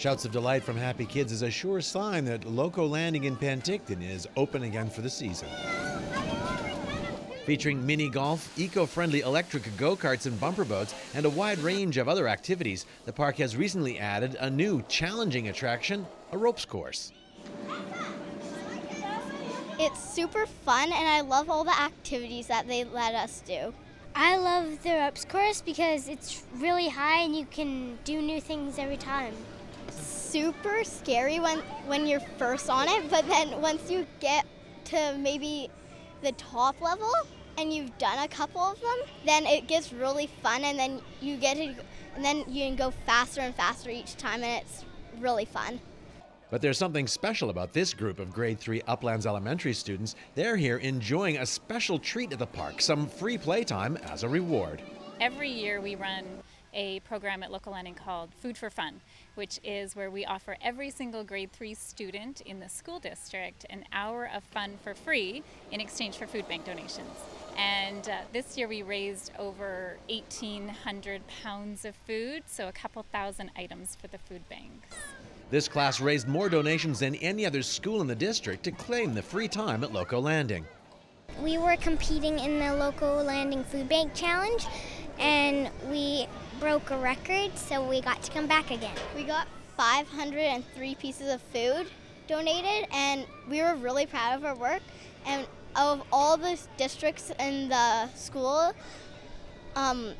Shouts of delight from happy kids is a sure sign that Loco Landing in Penticton is open again for the season. Featuring mini golf, eco friendly electric go karts and bumper boats, and a wide range of other activities, the park has recently added a new challenging attraction a ropes course. It's super fun, and I love all the activities that they let us do. I love the ropes course because it's really high and you can do new things every time. Super scary when when you're first on it, but then once you get to maybe the top level and you've done a couple of them, then it gets really fun and then you get to and then you can go faster and faster each time and it's really fun. But there's something special about this group of grade 3 Uplands Elementary students. They're here enjoying a special treat at the park, some free playtime as a reward. Every year we run a program at Loco Landing called Food for Fun, which is where we offer every single grade 3 student in the school district an hour of fun for free in exchange for food bank donations. And uh, this year we raised over 1,800 pounds of food, so a couple thousand items for the food banks. This class raised more donations than any other school in the district to claim the free time at Loco Landing. We were competing in the Loco Landing Food Bank Challenge and we broke a record, so we got to come back again. We got 503 pieces of food donated, and we were really proud of our work. And of all the districts in the school, um,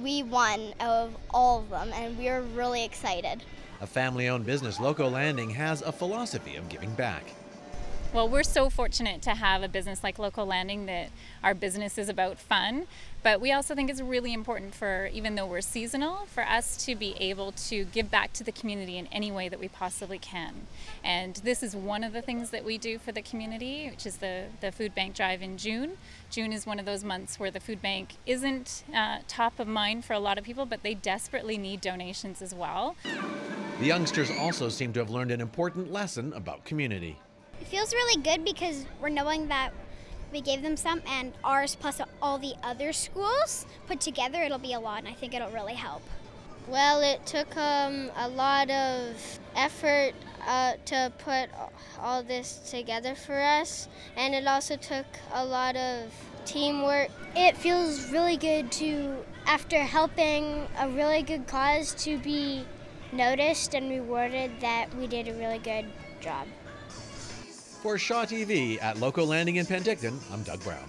we won out of all of them, and we were really excited. A family owned business, Loco Landing, has a philosophy of giving back. Well, we're so fortunate to have a business like Loco Landing that our business is about fun, but we also think it's really important for, even though we're seasonal, for us to be able to give back to the community in any way that we possibly can. And this is one of the things that we do for the community, which is the, the food bank drive in June. June is one of those months where the food bank isn't uh, top of mind for a lot of people, but they desperately need donations as well. The youngsters also seem to have learned an important lesson about community. It feels really good because we're knowing that we gave them some and ours plus all the other schools put together it'll be a lot and I think it'll really help. Well, it took um, a lot of effort uh, to put all this together for us, and it also took a lot of teamwork. It feels really good to, after helping a really good cause, to be noticed and rewarded that we did a really good job. For Shaw TV at Loco Landing in Penticton, I'm Doug Brown.